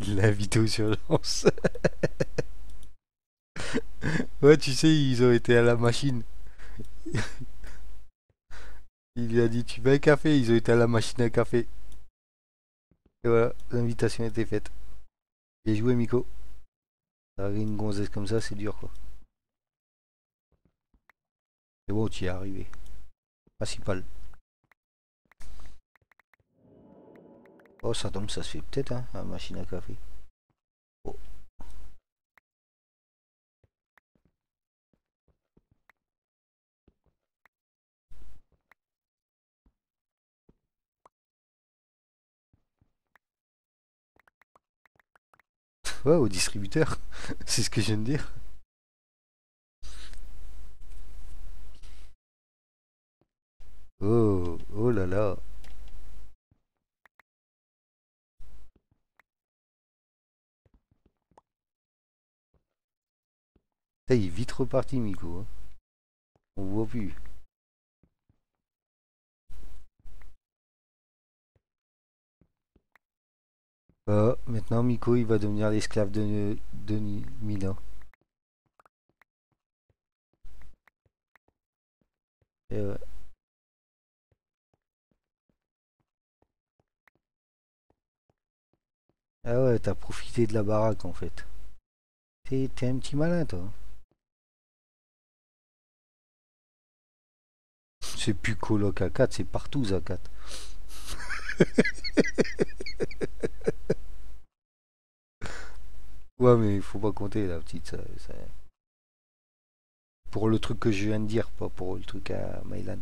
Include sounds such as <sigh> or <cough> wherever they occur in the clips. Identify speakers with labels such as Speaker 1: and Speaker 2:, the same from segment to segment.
Speaker 1: Il <laughs> l'a invité aux <laughs> ouais, tu sais, ils ont été à la machine. <laughs> Il lui a dit Tu veux un café Ils ont été à la machine à café. Et voilà, l'invitation été faite. J'ai joué, Miko. Arriver une gonzesse comme ça, c'est dur, quoi. Mais bon, tu y es arrivé. Principal. Oh, ça tombe, ça se fait peut-être, hein, la machine à café. Oh. <laughs> Ouais, au distributeur. <laughs> C'est ce que je viens de dire. Oh, oh là là. Ça, il est vite reparti, Miko. hein. On voit plus. Ah, maintenant, Miko, il va devenir l'esclave de, de Mina. Et ouais. Ah ouais, t'as profité de la baraque en fait. T'es t'es un petit malin toi. C'est plus coloc à 4, c'est partout à 4. <laughs> Ouais, mais il faut pas compter la petite. ça- ça- Pour le truc que je viens de dire, pas pour le truc à Mylan.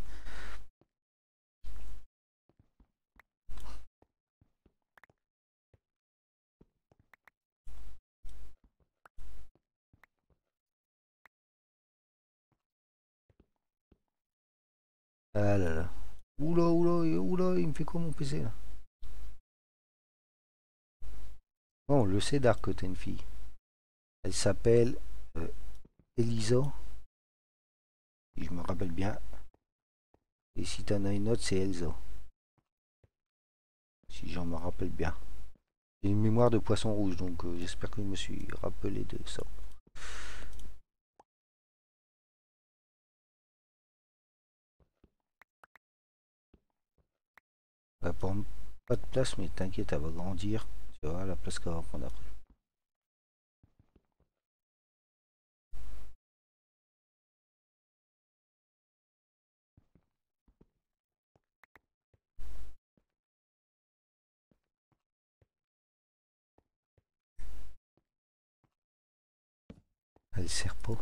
Speaker 1: Ah là là. Oula, oula, oula, il me fait quoi mon PC là? Bon, on le sait, Dark, que fille. Elle s'appelle euh, Elisa. Si je me rappelle bien. Et si t'en as une autre, c'est Elsa. Si j'en me rappelle bien. J'ai une mémoire de poisson rouge, donc euh, j'espère que je me suis rappelé de ça. Elle prend pas de place, mais t'inquiète, elle va grandir. Tu vois la place qu'elle va prendre après. Elle sert pas.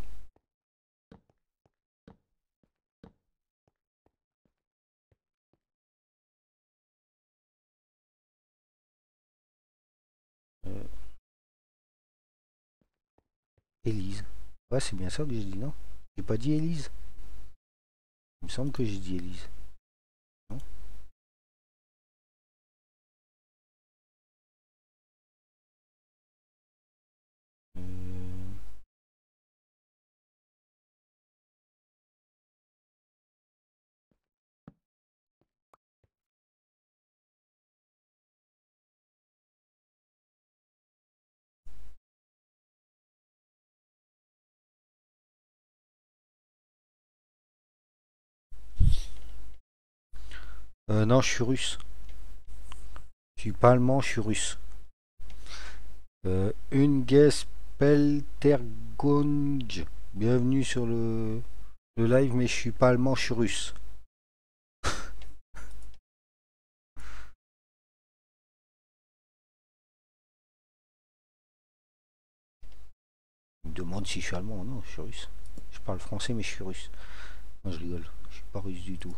Speaker 1: Élise. Ouais, c'est bien ça que j'ai dit, non? J'ai pas dit Élise. Il me semble que j'ai dit Élise. Euh, non, je suis russe. Je suis pas allemand, je suis russe. Euh, Peltergonj. Bienvenue sur le, le live, mais je suis pas allemand, je suis russe. Il me demande si je suis allemand. Non, je suis russe. Je parle français, mais je suis russe. Non, je rigole. Je suis pas russe du tout.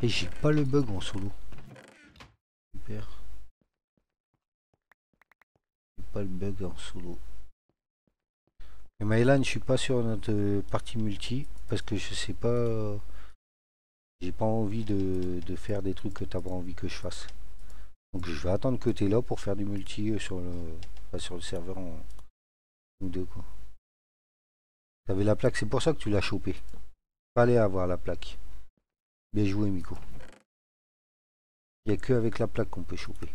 Speaker 1: Et j'ai pas le bug en solo. Super. J'ai pas le bug en solo. Et Mylan, je suis pas sur notre partie multi parce que je sais pas. J'ai pas envie de, de faire des trucs que t'as pas envie que je fasse. Donc je vais attendre que t'es là pour faire du multi euh, sur le, enfin, sur le serveur en ou deux quoi. T'avais la plaque, c'est pour ça que tu l'as chopé. Fallait avoir la plaque. Bien joué, Miko. Il n'y a que avec la plaque qu'on peut choper.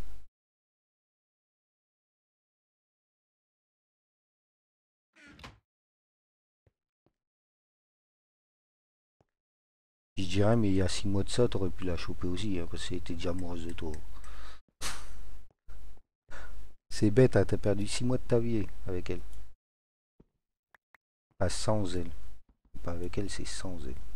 Speaker 1: Je dirais, mais il y a 6 mois de ça, t'aurais pu la choper aussi, hein, parce que c'était déjà amoureuse de toi. C'est bête, hein, t'as perdu 6 mois de ta vie avec elle. Pas sans elle. Pas avec elle, c'est sans elle.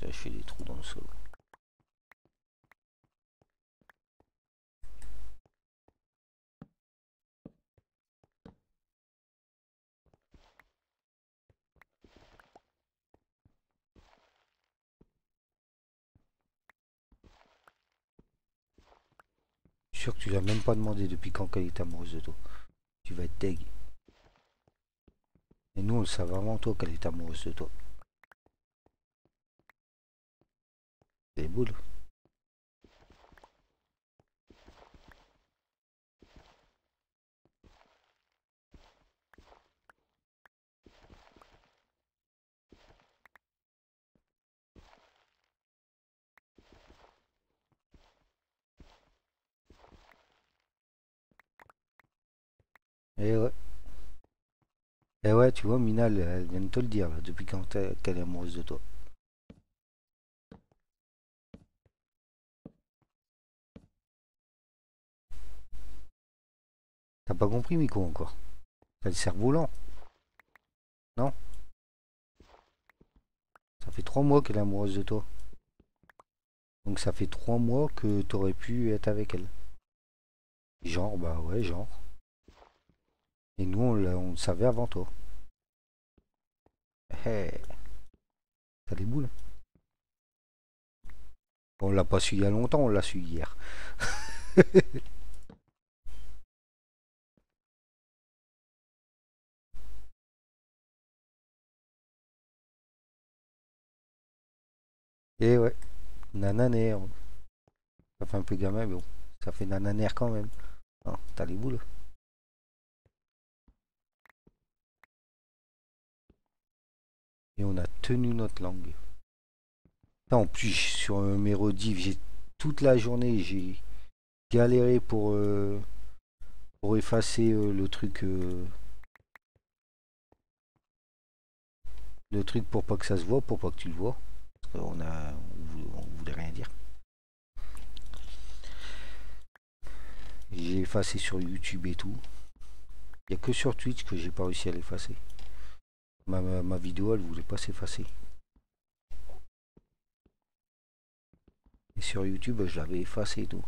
Speaker 1: Je fais des trous dans le sol. sûr que tu l'as même pas demandé depuis quand qu'elle est amoureuse de toi. Tu vas être deg. Et nous on le sait vraiment toi qu'elle est amoureuse de toi. Les boules. Et eh ouais. Et eh ouais, tu vois, Mina, elle, vient de te le dire, depuis quand qu'elle est amoureuse de toi. T'as pas compris, Miko, encore? T'as le cerveau lent. Non? Ça fait trois mois qu'elle est amoureuse de toi. Donc ça fait trois mois que t'aurais pu être avec elle. Genre, bah ouais, genre. Et nous, on, le savait avant toi. Hey. Eh, t'as des boules? On l'a pas su il y a longtemps, on l'a su hier. <laughs> Et eh ouais, nananer. Ça fait un peu gamin, mais bon, ça fait nananer quand même. T'as les boules. Et on a tenu notre langue. En plus, sur mes rediff, j'ai toute la journée, j'ai galéré pour, euh, pour effacer euh, le truc. Euh, le truc pour pas que ça se voit, pour pas que tu le vois. Qu'on a, on voulait rien dire. J'ai effacé sur YouTube et tout. Il n'y a que sur Twitch que j'ai pas réussi à l'effacer. Ma, vidéo, elle voulait pas s'effacer. Et sur YouTube, je l'avais effacé et tout.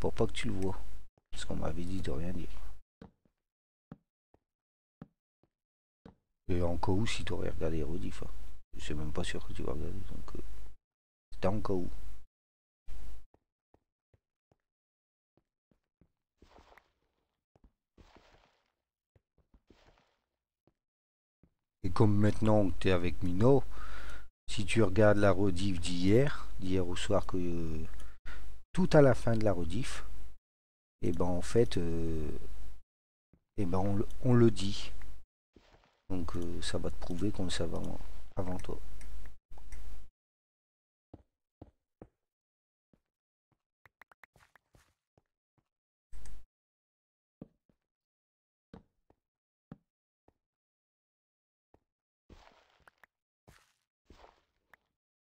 Speaker 1: Pour pas que tu le vois. Parce qu'on m'avait dit de rien dire. Et en cas où, si tu aurais regardé Rodiff. Hein. Je suis même pas sûr que tu vas regarder. Donc, euh, c'était en cas où. Et comme maintenant tu es avec Mino, si tu regardes la rediff d'hier, d'hier au soir, que tout à la fin de la rediff, et eh ben en fait, et euh, eh ben on, le dit. Donc euh, ça va te prouver qu'on le savait avant toi.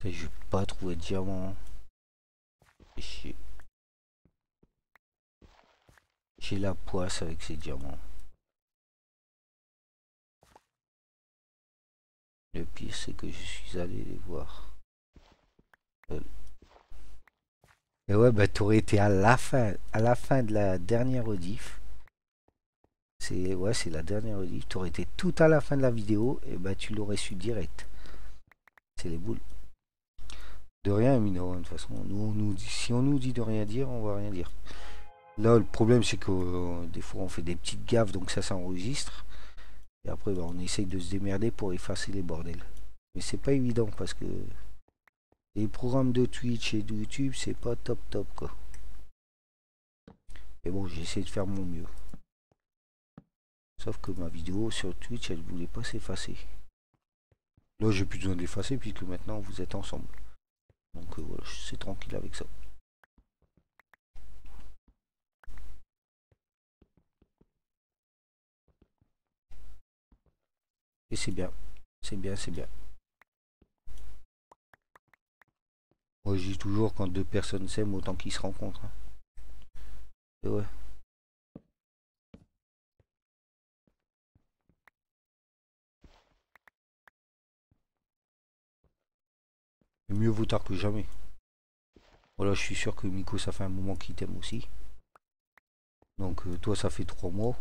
Speaker 1: Je vais pas trouver de diamant. J'ai la poisse avec ces diamants. Le pire c'est que je suis allé les voir. Et ouais bah t'aurais été à la fin à la fin de la dernière rediff. C'est ouais c'est la dernière rediff. T'aurais été tout à la fin de la vidéo et bah tu l'aurais su direct. C'est les boules. De rien, Mino, de toute façon. Nous, si on nous dit de rien dire, on va rien dire. Là, le problème, c'est que euh, des fois, on fait des petites gaffes, donc ça s'enregistre. Et après, bah, on essaye de se démerder pour effacer les bordels. Mais c'est pas évident parce que les programmes de Twitch et de YouTube, c'est pas top top quoi. Et bon, j'ai essayé de faire mon mieux. Sauf que ma vidéo sur Twitch, elle voulait pas s'effacer. Là, j'ai plus besoin de l'effacer puisque maintenant vous êtes ensemble. Donc euh, voilà, suis tranquille avec ça. Et c'est bien. C'est bien, c'est bien. Moi je dis toujours quand deux personnes s'aiment autant qu'ils se rencontrent. Hein. Et ouais. mieux vaut tard que jamais. Voilà, je suis sûr que Miko, ça fait un moment qu'il t'aime aussi. Donc euh, toi, ça fait trois mois.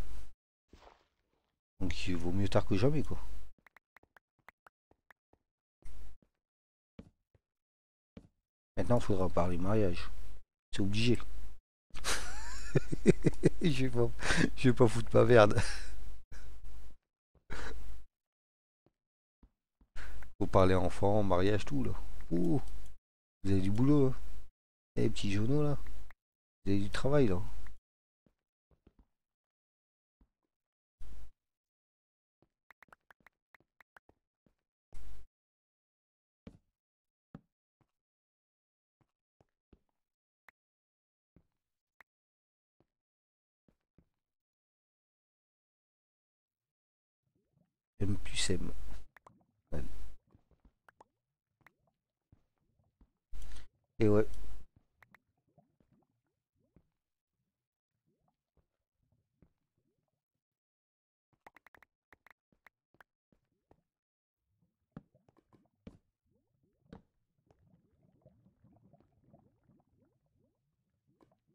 Speaker 1: Donc il vaut mieux tard que jamais, quoi. Maintenant, il faudra parler mariage. C'est obligé. <laughs> je vais pas, vais pas foutre ma merde. Faut parler enfant, mariage, tout là. Vous avez du boulot, hein. Les petits journaux là. Vous avez du travail là. M plus M. Et ouais.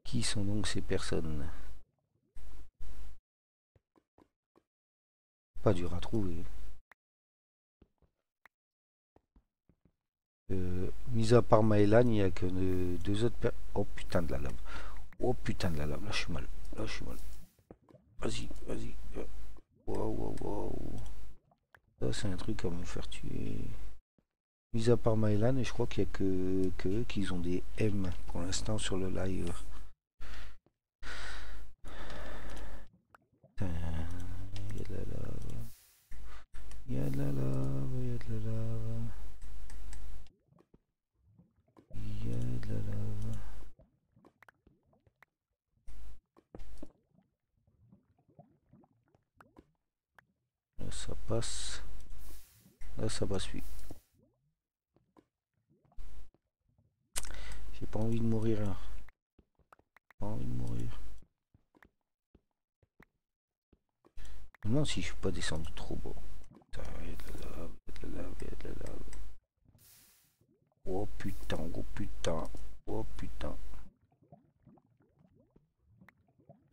Speaker 1: Qui sont donc ces personnes? Pas dur à trouver. Euh, mis à part Maëlan, il n'y a que deux autres. Oh putain de la lave. Oh putain de la lave. Là, je suis mal. Là, je suis mal. Vas-y, vas-y. Waouh, waouh, waouh. Ça, c'est un truc à me faire tuer. Mis à part Maëlan, et je crois qu'il n'y a que, que eux qui ont des M pour l'instant sur le live. il y a de la lave. Il y a de la lave, il y a de la lave. ça passe. Là, ça passe plus. J'ai pas envie de mourir là. Pas envie de mourir. Non, si je suis pas descendu trop bas. Il y a de la lave, il y a de la lave, il y a de la lave. Oh putain, oh putain, oh putain.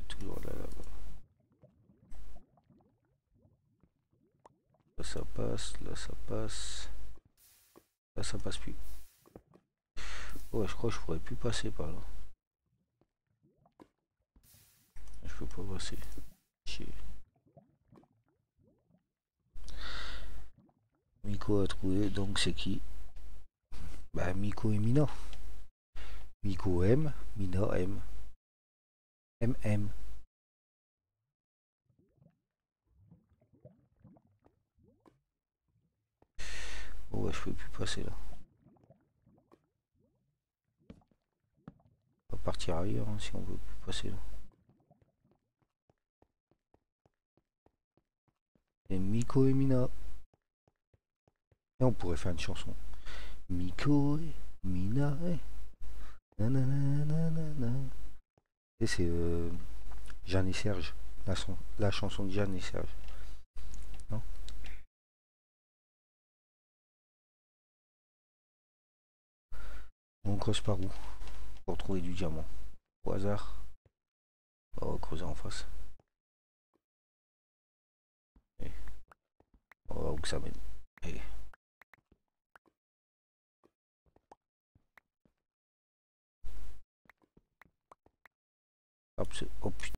Speaker 1: Toujours de la lave. ça passe, là ça passe. Là ça passe plus. Ouais, je crois que je pourrais plus passer par là. Je peux pas passer. Miko a trouvé, donc c'est qui? Bah Miko et Mina. Miko M, Mina M. MM. Oh ouais, je peux plus passer là. On va partir ailleurs hein, si on veut plus passer là. Et Miko et Mina. Et on pourrait faire une chanson. Miko et Mina. Et, et c'est euh, Jeanne et Serge. La, la chanson de Jeanne et Serge. On creuse par où? Pour trouver du diamant. Au hasard? On va creuser en face. On va voir où ça mène. Hop, oh.